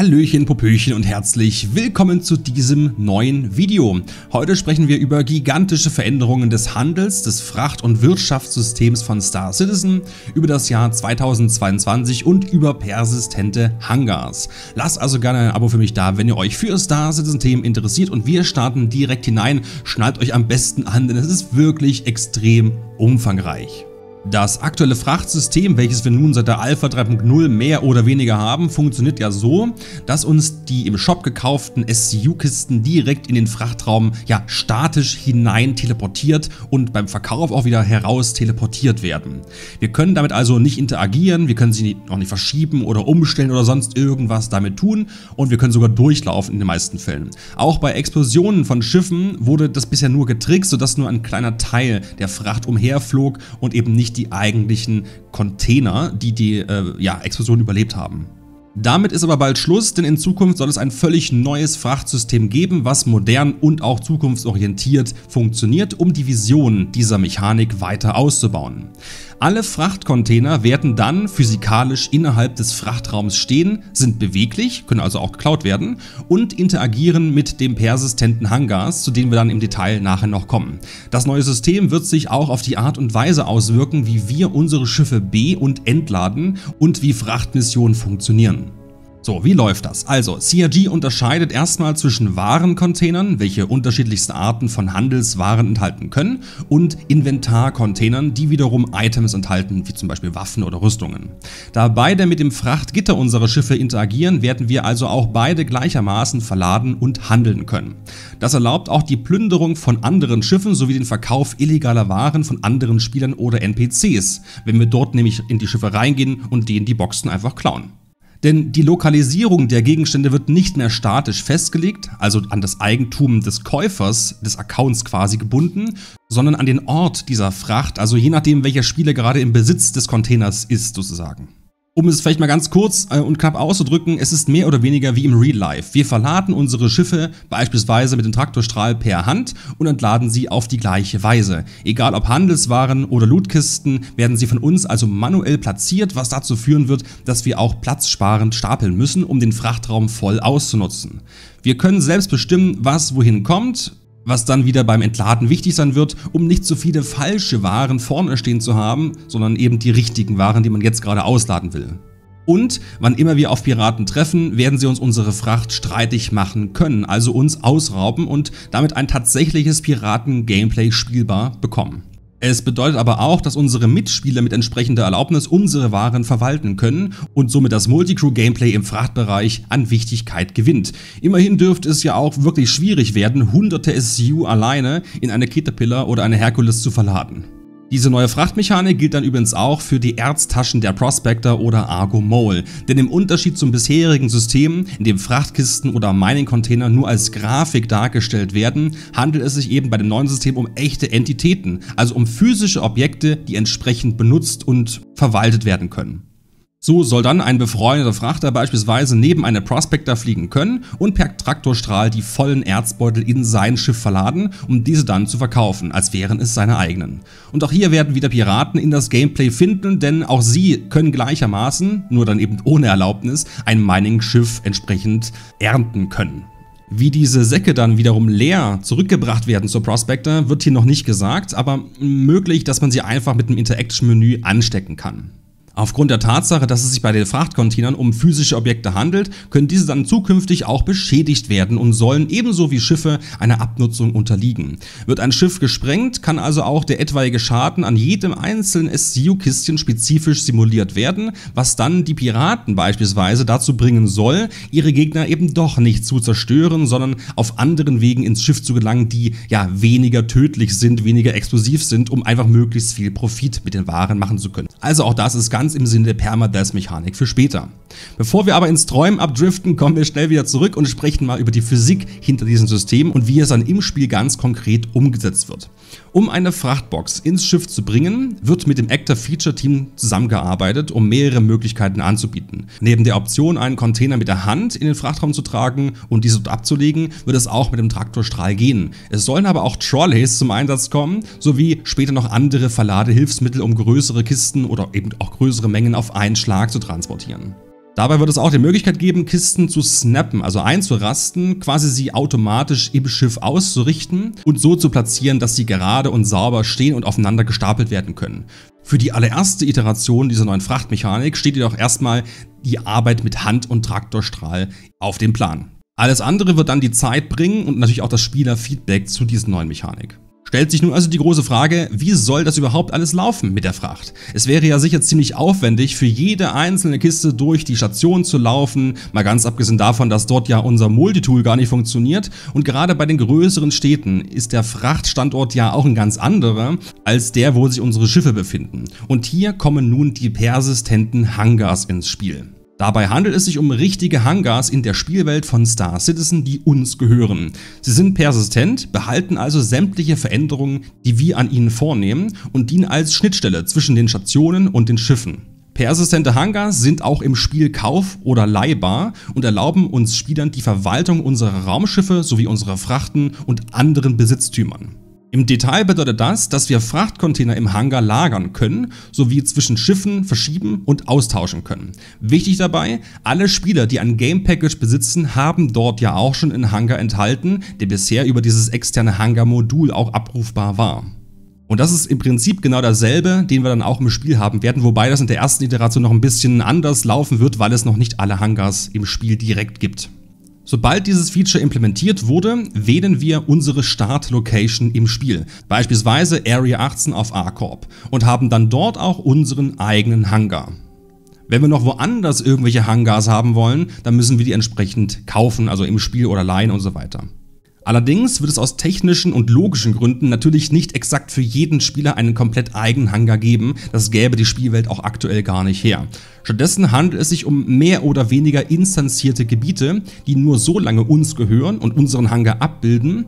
Hallöchen, Popöchen und herzlich willkommen zu diesem neuen Video. Heute sprechen wir über gigantische Veränderungen des Handels, des Fracht- und Wirtschaftssystems von Star Citizen, über das Jahr 2022 und über persistente Hangars. Lasst also gerne ein Abo für mich da, wenn ihr euch für Star Citizen Themen interessiert und wir starten direkt hinein. Schnallt euch am besten an, denn es ist wirklich extrem umfangreich. Das aktuelle Frachtsystem, welches wir nun seit der Alpha 3.0 mehr oder weniger haben, funktioniert ja so, dass uns die im Shop gekauften SCU-Kisten direkt in den Frachtraum ja statisch hinein teleportiert und beim Verkauf auch wieder heraus teleportiert werden. Wir können damit also nicht interagieren, wir können sie auch nicht verschieben oder umstellen oder sonst irgendwas damit tun und wir können sogar durchlaufen in den meisten Fällen. Auch bei Explosionen von Schiffen wurde das bisher nur getrickst, sodass nur ein kleiner Teil der Fracht umherflog und eben nicht nicht die eigentlichen Container, die die äh, ja, Explosion überlebt haben. Damit ist aber bald Schluss, denn in Zukunft soll es ein völlig neues Frachtsystem geben, was modern und auch zukunftsorientiert funktioniert, um die Vision dieser Mechanik weiter auszubauen. Alle Frachtcontainer werden dann physikalisch innerhalb des Frachtraums stehen, sind beweglich, können also auch geklaut werden und interagieren mit dem persistenten Hangars, zu denen wir dann im Detail nachher noch kommen. Das neue System wird sich auch auf die Art und Weise auswirken, wie wir unsere Schiffe be- und entladen und wie Frachtmissionen funktionieren. So, wie läuft das? Also, CRG unterscheidet erstmal zwischen Warencontainern, welche unterschiedlichste Arten von Handelswaren enthalten können, und Inventarcontainern, die wiederum Items enthalten, wie zum Beispiel Waffen oder Rüstungen. Da beide mit dem Frachtgitter unserer Schiffe interagieren, werden wir also auch beide gleichermaßen verladen und handeln können. Das erlaubt auch die Plünderung von anderen Schiffen sowie den Verkauf illegaler Waren von anderen Spielern oder NPCs, wenn wir dort nämlich in die Schiffe reingehen und denen die Boxen einfach klauen. Denn die Lokalisierung der Gegenstände wird nicht mehr statisch festgelegt, also an das Eigentum des Käufers des Accounts quasi gebunden, sondern an den Ort dieser Fracht, also je nachdem welcher Spieler gerade im Besitz des Containers ist sozusagen. Um es vielleicht mal ganz kurz äh, und knapp auszudrücken, es ist mehr oder weniger wie im Real Life. Wir verladen unsere Schiffe beispielsweise mit dem Traktorstrahl per Hand und entladen sie auf die gleiche Weise. Egal ob Handelswaren oder Lootkisten, werden sie von uns also manuell platziert, was dazu führen wird, dass wir auch platzsparend stapeln müssen, um den Frachtraum voll auszunutzen. Wir können selbst bestimmen, was wohin kommt, was dann wieder beim Entladen wichtig sein wird, um nicht so viele falsche Waren vorne stehen zu haben, sondern eben die richtigen Waren, die man jetzt gerade ausladen will. Und wann immer wir auf Piraten treffen, werden sie uns unsere Fracht streitig machen können, also uns ausrauben und damit ein tatsächliches Piraten-Gameplay spielbar bekommen. Es bedeutet aber auch, dass unsere Mitspieler mit entsprechender Erlaubnis unsere Waren verwalten können und somit das Multicrew-Gameplay im Frachtbereich an Wichtigkeit gewinnt. Immerhin dürfte es ja auch wirklich schwierig werden, hunderte SCU alleine in eine Caterpillar oder eine Hercules zu verladen. Diese neue Frachtmechanik gilt dann übrigens auch für die Erztaschen der Prospector oder Argo Mole, denn im Unterschied zum bisherigen System, in dem Frachtkisten oder Mining-Container nur als Grafik dargestellt werden, handelt es sich eben bei dem neuen System um echte Entitäten, also um physische Objekte, die entsprechend benutzt und verwaltet werden können. So soll dann ein befreundeter Frachter beispielsweise neben eine Prospector fliegen können und per Traktorstrahl die vollen Erzbeutel in sein Schiff verladen, um diese dann zu verkaufen, als wären es seine eigenen. Und auch hier werden wieder Piraten in das Gameplay finden, denn auch sie können gleichermaßen, nur dann eben ohne Erlaubnis, ein Mining-Schiff entsprechend ernten können. Wie diese Säcke dann wiederum leer zurückgebracht werden zur Prospector, wird hier noch nicht gesagt, aber möglich, dass man sie einfach mit dem Interaction-Menü anstecken kann. Aufgrund der Tatsache, dass es sich bei den Frachtcontainern um physische Objekte handelt, können diese dann zukünftig auch beschädigt werden und sollen ebenso wie Schiffe einer Abnutzung unterliegen. Wird ein Schiff gesprengt, kann also auch der etwaige Schaden an jedem einzelnen SCU-Kistchen spezifisch simuliert werden, was dann die Piraten beispielsweise dazu bringen soll, ihre Gegner eben doch nicht zu zerstören, sondern auf anderen Wegen ins Schiff zu gelangen, die ja weniger tödlich sind, weniger explosiv sind, um einfach möglichst viel Profit mit den Waren machen zu können. Also auch das ist ganz ganz im Sinne der Permadeath-Mechanik für später. Bevor wir aber ins Träumen abdriften, kommen wir schnell wieder zurück und sprechen mal über die Physik hinter diesem System und wie es dann im Spiel ganz konkret umgesetzt wird. Um eine Frachtbox ins Schiff zu bringen, wird mit dem Actor Feature Team zusammengearbeitet, um mehrere Möglichkeiten anzubieten. Neben der Option, einen Container mit der Hand in den Frachtraum zu tragen und diese dort abzulegen, wird es auch mit dem Traktorstrahl gehen. Es sollen aber auch Trolleys zum Einsatz kommen, sowie später noch andere Verladehilfsmittel, um größere Kisten oder eben auch größere größere Mengen auf einen Schlag zu transportieren. Dabei wird es auch die Möglichkeit geben, Kisten zu snappen, also einzurasten, quasi sie automatisch im Schiff auszurichten und so zu platzieren, dass sie gerade und sauber stehen und aufeinander gestapelt werden können. Für die allererste Iteration dieser neuen Frachtmechanik steht jedoch erstmal die Arbeit mit Hand und Traktorstrahl auf dem Plan. Alles andere wird dann die Zeit bringen und natürlich auch das Spielerfeedback zu dieser neuen Mechanik. Stellt sich nun also die große Frage, wie soll das überhaupt alles laufen mit der Fracht? Es wäre ja sicher ziemlich aufwendig, für jede einzelne Kiste durch die Station zu laufen, mal ganz abgesehen davon, dass dort ja unser Multitool gar nicht funktioniert und gerade bei den größeren Städten ist der Frachtstandort ja auch ein ganz anderer als der, wo sich unsere Schiffe befinden. Und hier kommen nun die persistenten Hangars ins Spiel. Dabei handelt es sich um richtige Hangars in der Spielwelt von Star Citizen, die uns gehören. Sie sind persistent, behalten also sämtliche Veränderungen, die wir an ihnen vornehmen und dienen als Schnittstelle zwischen den Stationen und den Schiffen. Persistente Hangars sind auch im Spiel kauf- oder leihbar und erlauben uns Spielern die Verwaltung unserer Raumschiffe sowie unserer Frachten und anderen Besitztümern. Im Detail bedeutet das, dass wir Frachtcontainer im Hangar lagern können, sowie zwischen Schiffen verschieben und austauschen können. Wichtig dabei, alle Spieler, die ein Game Package besitzen, haben dort ja auch schon einen Hangar enthalten, der bisher über dieses externe Hangar-Modul auch abrufbar war. Und das ist im Prinzip genau dasselbe, den wir dann auch im Spiel haben werden, wobei das in der ersten Iteration noch ein bisschen anders laufen wird, weil es noch nicht alle Hangars im Spiel direkt gibt. Sobald dieses Feature implementiert wurde, wählen wir unsere Start-Location im Spiel, beispielsweise Area 18 auf A-Corp und haben dann dort auch unseren eigenen Hangar. Wenn wir noch woanders irgendwelche Hangars haben wollen, dann müssen wir die entsprechend kaufen, also im Spiel oder leihen und so weiter. Allerdings wird es aus technischen und logischen Gründen natürlich nicht exakt für jeden Spieler einen komplett eigenen Hangar geben, das gäbe die Spielwelt auch aktuell gar nicht her. Stattdessen handelt es sich um mehr oder weniger instanzierte Gebiete, die nur so lange uns gehören und unseren Hangar abbilden,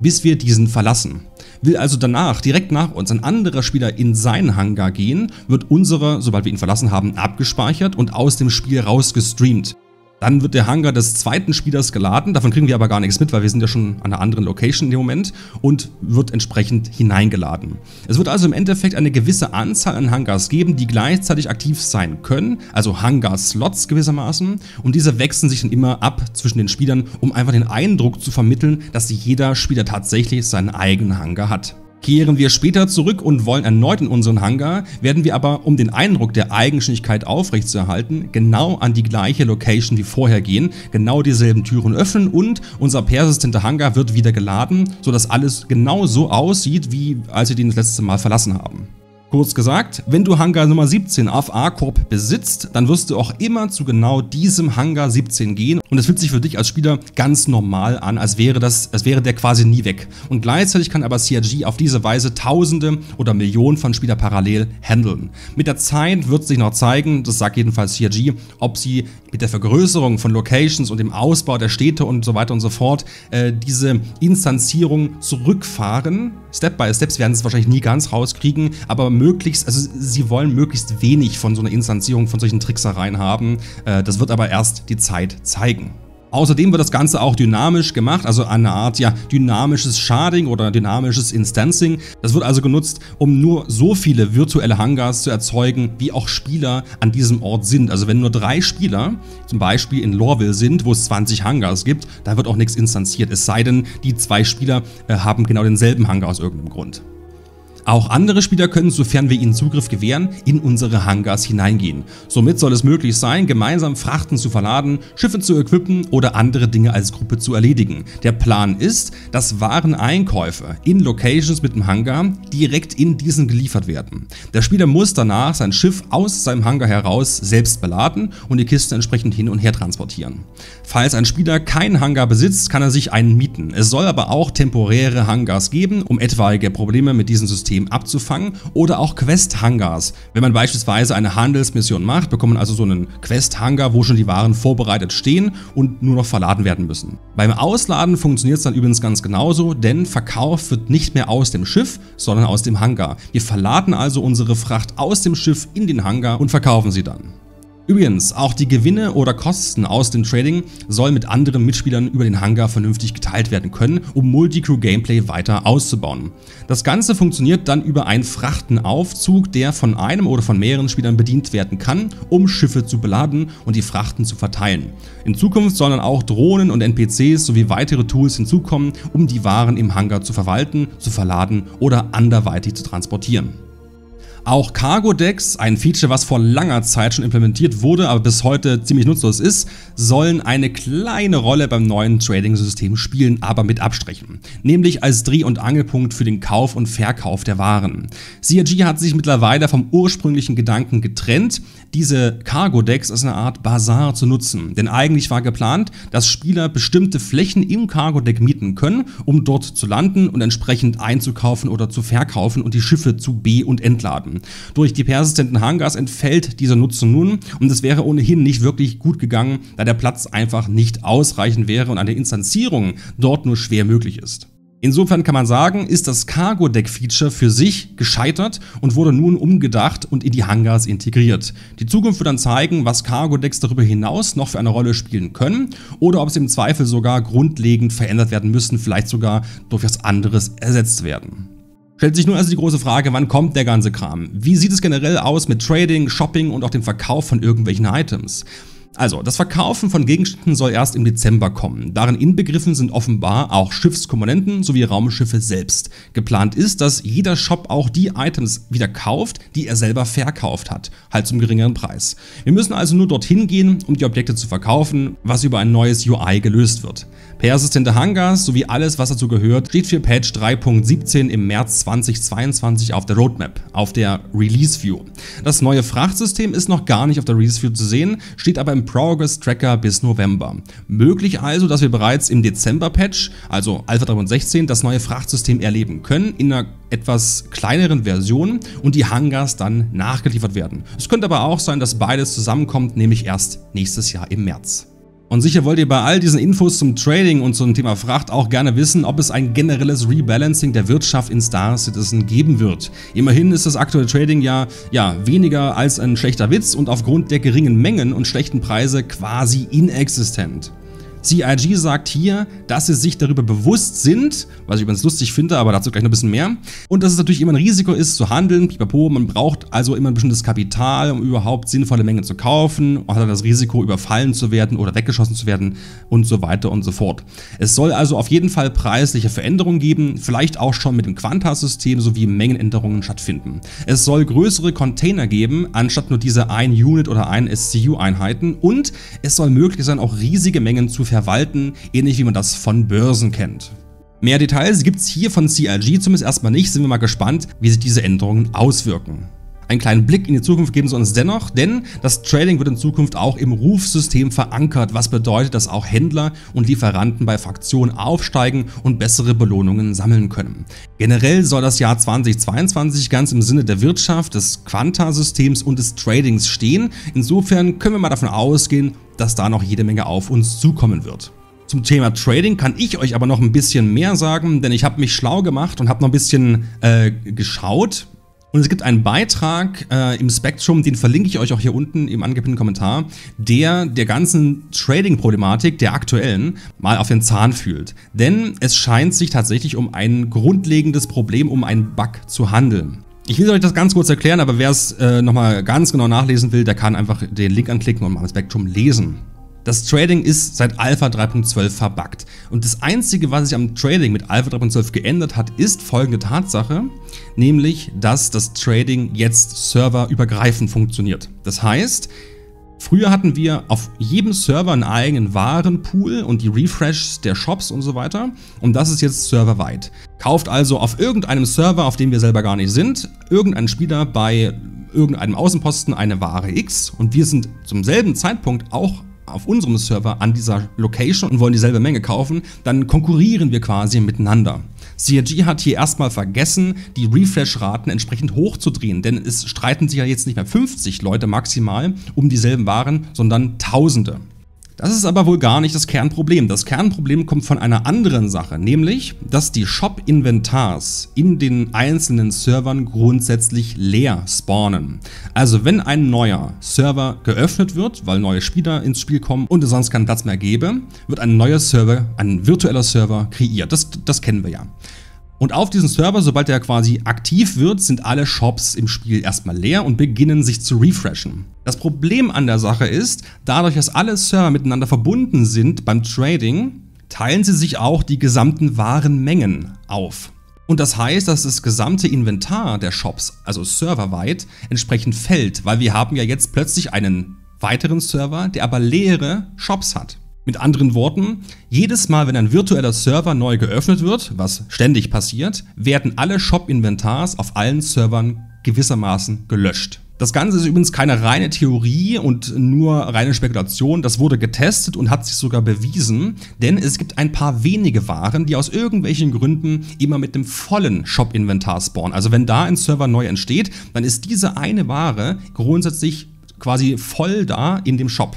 bis wir diesen verlassen. Will also danach, direkt nach uns, ein anderer Spieler in seinen Hangar gehen, wird unserer, sobald wir ihn verlassen haben, abgespeichert und aus dem Spiel rausgestreamt. Dann wird der Hangar des zweiten Spielers geladen, davon kriegen wir aber gar nichts mit, weil wir sind ja schon an einer anderen Location dem Moment und wird entsprechend hineingeladen. Es wird also im Endeffekt eine gewisse Anzahl an Hangars geben, die gleichzeitig aktiv sein können, also Hangar-Slots gewissermaßen und diese wechseln sich dann immer ab zwischen den Spielern, um einfach den Eindruck zu vermitteln, dass jeder Spieler tatsächlich seinen eigenen Hangar hat. Kehren wir später zurück und wollen erneut in unseren Hangar, werden wir aber, um den Eindruck der Eigenständigkeit aufrechtzuerhalten, genau an die gleiche Location wie vorher gehen, genau dieselben Türen öffnen und unser persistenter Hangar wird wieder geladen, sodass alles genau so aussieht, wie als wir den das letzte Mal verlassen haben. Kurz gesagt, wenn du Hangar Nummer 17 auf A-Corp besitzt, dann wirst du auch immer zu genau diesem Hangar 17 gehen und es fühlt sich für dich als Spieler ganz normal an, als wäre, das, als wäre der quasi nie weg. Und gleichzeitig kann aber CRG auf diese Weise Tausende oder Millionen von Spieler parallel handeln. Mit der Zeit wird sich noch zeigen, das sagt jedenfalls CRG, ob sie mit der Vergrößerung von Locations und dem Ausbau der Städte und so weiter und so fort äh, diese Instanzierung zurückfahren. Step by Step, werden sie es wahrscheinlich nie ganz rauskriegen, aber möglichst, also sie wollen möglichst wenig von so einer Instanzierung, von solchen Tricksereien haben. Äh, das wird aber erst die Zeit zeigen. Außerdem wird das Ganze auch dynamisch gemacht, also eine Art ja dynamisches Sharding oder dynamisches Instancing. Das wird also genutzt, um nur so viele virtuelle Hangars zu erzeugen, wie auch Spieler an diesem Ort sind. Also wenn nur drei Spieler zum Beispiel in Lorville sind, wo es 20 Hangars gibt, da wird auch nichts instanziert. Es sei denn, die zwei Spieler äh, haben genau denselben Hangar aus irgendeinem Grund. Auch andere Spieler können, sofern wir ihnen Zugriff gewähren, in unsere Hangars hineingehen. Somit soll es möglich sein, gemeinsam Frachten zu verladen, Schiffe zu equippen oder andere Dinge als Gruppe zu erledigen. Der Plan ist, dass Wareneinkäufe in Locations mit dem Hangar direkt in diesen geliefert werden. Der Spieler muss danach sein Schiff aus seinem Hangar heraus selbst beladen und die Kiste entsprechend hin und her transportieren. Falls ein Spieler keinen Hangar besitzt, kann er sich einen mieten. Es soll aber auch temporäre Hangars geben, um etwaige Probleme mit diesem System System abzufangen oder auch Quest-Hangars. Wenn man beispielsweise eine Handelsmission macht, bekommt man also so einen Quest-Hangar, wo schon die Waren vorbereitet stehen und nur noch verladen werden müssen. Beim Ausladen funktioniert es dann übrigens ganz genauso, denn Verkauf wird nicht mehr aus dem Schiff, sondern aus dem Hangar. Wir verladen also unsere Fracht aus dem Schiff in den Hangar und verkaufen sie dann. Übrigens, auch die Gewinne oder Kosten aus dem Trading sollen mit anderen Mitspielern über den Hangar vernünftig geteilt werden können, um Multicrew-Gameplay weiter auszubauen. Das Ganze funktioniert dann über einen Frachtenaufzug, der von einem oder von mehreren Spielern bedient werden kann, um Schiffe zu beladen und die Frachten zu verteilen. In Zukunft sollen dann auch Drohnen und NPCs sowie weitere Tools hinzukommen, um die Waren im Hangar zu verwalten, zu verladen oder anderweitig zu transportieren. Auch Cargo Decks, ein Feature, was vor langer Zeit schon implementiert wurde, aber bis heute ziemlich nutzlos ist, sollen eine kleine Rolle beim neuen Trading-System spielen, aber mit Abstrichen. Nämlich als Dreh- und Angelpunkt für den Kauf und Verkauf der Waren. CRG hat sich mittlerweile vom ursprünglichen Gedanken getrennt, diese Cargo Decks als eine Art Bazar zu nutzen. Denn eigentlich war geplant, dass Spieler bestimmte Flächen im Cargo Deck mieten können, um dort zu landen und entsprechend einzukaufen oder zu verkaufen und die Schiffe zu be- und entladen haben. Durch die persistenten Hangars entfällt dieser Nutzen nun und es wäre ohnehin nicht wirklich gut gegangen, da der Platz einfach nicht ausreichend wäre und eine Instanzierung dort nur schwer möglich ist. Insofern kann man sagen, ist das Cargo Deck Feature für sich gescheitert und wurde nun umgedacht und in die Hangars integriert. Die Zukunft wird dann zeigen, was Cargo Decks darüber hinaus noch für eine Rolle spielen können oder ob sie im Zweifel sogar grundlegend verändert werden müssen, vielleicht sogar durch was anderes ersetzt werden. Stellt sich nur also die große Frage, wann kommt der ganze Kram? Wie sieht es generell aus mit Trading, Shopping und auch dem Verkauf von irgendwelchen Items? Also, das Verkaufen von Gegenständen soll erst im Dezember kommen. Darin inbegriffen sind offenbar auch Schiffskomponenten sowie Raumschiffe selbst. Geplant ist, dass jeder Shop auch die Items wieder kauft, die er selber verkauft hat, halt zum geringeren Preis. Wir müssen also nur dorthin gehen, um die Objekte zu verkaufen, was über ein neues UI gelöst wird. Persistente Hangars sowie alles, was dazu gehört, steht für Patch 3.17 im März 2022 auf der Roadmap, auf der Release View. Das neue Frachtsystem ist noch gar nicht auf der Release View zu sehen, steht aber im Progress Tracker bis November. Möglich also, dass wir bereits im Dezember Patch, also Alpha 3.16, das neue Frachtsystem erleben können in einer etwas kleineren Version und die Hangars dann nachgeliefert werden. Es könnte aber auch sein, dass beides zusammenkommt, nämlich erst nächstes Jahr im März. Und sicher wollt ihr bei all diesen Infos zum Trading und zum Thema Fracht auch gerne wissen, ob es ein generelles Rebalancing der Wirtschaft in Star Citizen geben wird. Immerhin ist das aktuelle Trading ja, ja weniger als ein schlechter Witz und aufgrund der geringen Mengen und schlechten Preise quasi inexistent. CIG sagt hier, dass sie sich darüber bewusst sind, was ich übrigens lustig finde, aber dazu gleich noch ein bisschen mehr. Und dass es natürlich immer ein Risiko ist zu handeln, pipapo, man braucht also immer ein bestimmtes Kapital, um überhaupt sinnvolle Mengen zu kaufen, hat dann das Risiko, überfallen zu werden oder weggeschossen zu werden und so weiter und so fort. Es soll also auf jeden Fall preisliche Veränderungen geben, vielleicht auch schon mit dem Quanta-System sowie Mengenänderungen stattfinden. Es soll größere Container geben, anstatt nur diese ein Unit oder ein SCU-Einheiten und es soll möglich sein, auch riesige Mengen zu verwalten, ähnlich wie man das von Börsen kennt. Mehr Details gibt es hier von CRG zumindest erstmal nicht, sind wir mal gespannt, wie sich diese Änderungen auswirken. Einen kleinen Blick in die Zukunft geben sie uns dennoch, denn das Trading wird in Zukunft auch im Rufsystem verankert, was bedeutet, dass auch Händler und Lieferanten bei Fraktionen aufsteigen und bessere Belohnungen sammeln können. Generell soll das Jahr 2022 ganz im Sinne der Wirtschaft, des Quanta-Systems und des Tradings stehen. Insofern können wir mal davon ausgehen, dass da noch jede Menge auf uns zukommen wird. Zum Thema Trading kann ich euch aber noch ein bisschen mehr sagen, denn ich habe mich schlau gemacht und habe noch ein bisschen äh, geschaut. Und es gibt einen Beitrag äh, im Spectrum, den verlinke ich euch auch hier unten im angepinnten Kommentar, der der ganzen Trading-Problematik, der aktuellen, mal auf den Zahn fühlt. Denn es scheint sich tatsächlich um ein grundlegendes Problem, um einen Bug zu handeln. Ich will euch das ganz kurz erklären, aber wer es äh, nochmal ganz genau nachlesen will, der kann einfach den Link anklicken und mal im Spektrum lesen. Das Trading ist seit Alpha 3.12 verbuggt. Und das einzige, was sich am Trading mit Alpha 3.12 geändert hat, ist folgende Tatsache, nämlich, dass das Trading jetzt serverübergreifend funktioniert. Das heißt, Früher hatten wir auf jedem Server einen eigenen Warenpool und die Refreshs der Shops und so weiter. Und das ist jetzt serverweit. Kauft also auf irgendeinem Server, auf dem wir selber gar nicht sind, irgendein Spieler bei irgendeinem Außenposten eine Ware X und wir sind zum selben Zeitpunkt auch auf unserem Server an dieser Location und wollen dieselbe Menge kaufen, dann konkurrieren wir quasi miteinander. CRG hat hier erstmal vergessen, die Refresh-Raten entsprechend hochzudrehen, denn es streiten sich ja jetzt nicht mehr 50 Leute maximal um dieselben Waren, sondern Tausende. Das ist aber wohl gar nicht das Kernproblem. Das Kernproblem kommt von einer anderen Sache, nämlich, dass die Shop-Inventars in den einzelnen Servern grundsätzlich leer spawnen. Also wenn ein neuer Server geöffnet wird, weil neue Spieler ins Spiel kommen und es sonst keinen Platz mehr gäbe, wird ein neuer Server, ein virtueller Server kreiert. Das, das kennen wir ja. Und auf diesem Server, sobald er quasi aktiv wird, sind alle Shops im Spiel erstmal leer und beginnen sich zu refreshen. Das Problem an der Sache ist, dadurch, dass alle Server miteinander verbunden sind beim Trading, teilen sie sich auch die gesamten Warenmengen auf. Und das heißt, dass das gesamte Inventar der Shops, also serverweit, entsprechend fällt, weil wir haben ja jetzt plötzlich einen weiteren Server, der aber leere Shops hat. Mit anderen Worten, jedes Mal, wenn ein virtueller Server neu geöffnet wird, was ständig passiert, werden alle Shop-Inventars auf allen Servern gewissermaßen gelöscht. Das Ganze ist übrigens keine reine Theorie und nur reine Spekulation. Das wurde getestet und hat sich sogar bewiesen, denn es gibt ein paar wenige Waren, die aus irgendwelchen Gründen immer mit dem vollen Shop-Inventar spawnen. Also wenn da ein Server neu entsteht, dann ist diese eine Ware grundsätzlich quasi voll da in dem Shop.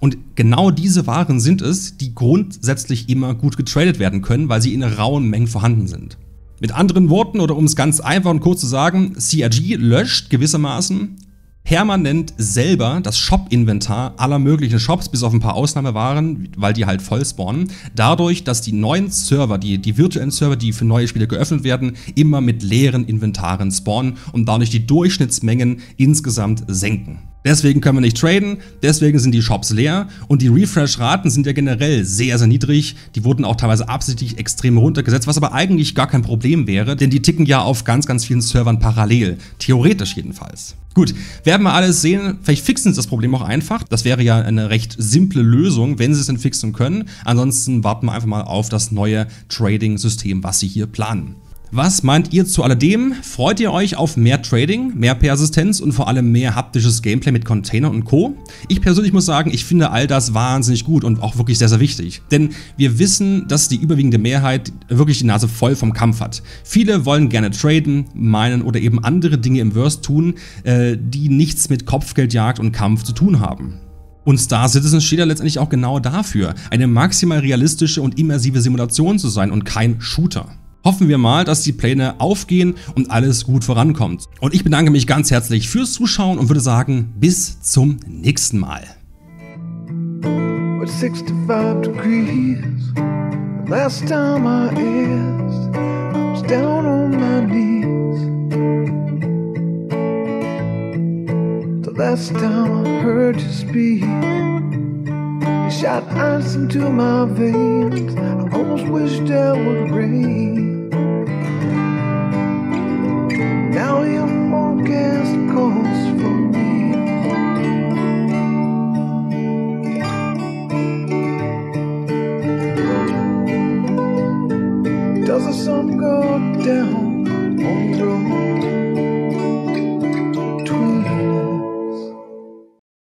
Und genau diese Waren sind es, die grundsätzlich immer gut getradet werden können, weil sie in rauen Mengen vorhanden sind. Mit anderen Worten, oder um es ganz einfach und kurz zu sagen, CRG löscht gewissermaßen permanent selber das Shop-Inventar aller möglichen Shops, bis auf ein paar Ausnahmewaren, weil die halt voll spawnen, dadurch, dass die neuen Server, die, die virtuellen Server, die für neue Spieler geöffnet werden, immer mit leeren Inventaren spawnen und dadurch die Durchschnittsmengen insgesamt senken. Deswegen können wir nicht traden, deswegen sind die Shops leer und die Refresh-Raten sind ja generell sehr, sehr niedrig. Die wurden auch teilweise absichtlich extrem runtergesetzt, was aber eigentlich gar kein Problem wäre, denn die ticken ja auf ganz, ganz vielen Servern parallel. Theoretisch jedenfalls. Gut, werden wir alles sehen. Vielleicht fixen sie das Problem auch einfach. Das wäre ja eine recht simple Lösung, wenn sie es denn fixen können. Ansonsten warten wir einfach mal auf das neue Trading-System, was sie hier planen. Was meint ihr zu alledem? Freut ihr euch auf mehr Trading, mehr Persistenz und vor allem mehr haptisches Gameplay mit Container und Co? Ich persönlich muss sagen, ich finde all das wahnsinnig gut und auch wirklich sehr, sehr wichtig. Denn wir wissen, dass die überwiegende Mehrheit wirklich die Nase voll vom Kampf hat. Viele wollen gerne traden, meinen oder eben andere Dinge im Verse tun, äh, die nichts mit Kopfgeldjagd und Kampf zu tun haben. Und Star Citizen steht ja letztendlich auch genau dafür, eine maximal realistische und immersive Simulation zu sein und kein Shooter. Hoffen wir mal, dass die Pläne aufgehen und alles gut vorankommt. Und ich bedanke mich ganz herzlich fürs Zuschauen und würde sagen, bis zum nächsten Mal. 65 degrees Last time I asked I was down on my knees The last time I heard you speak You shot ice into my veins I almost wished I would rain